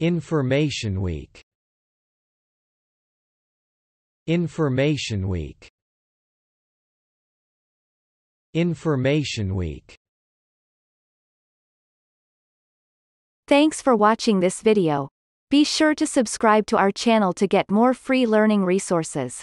Information Week Information Week Information Week Thanks for watching this video. Be sure to subscribe to our channel to get more free learning resources.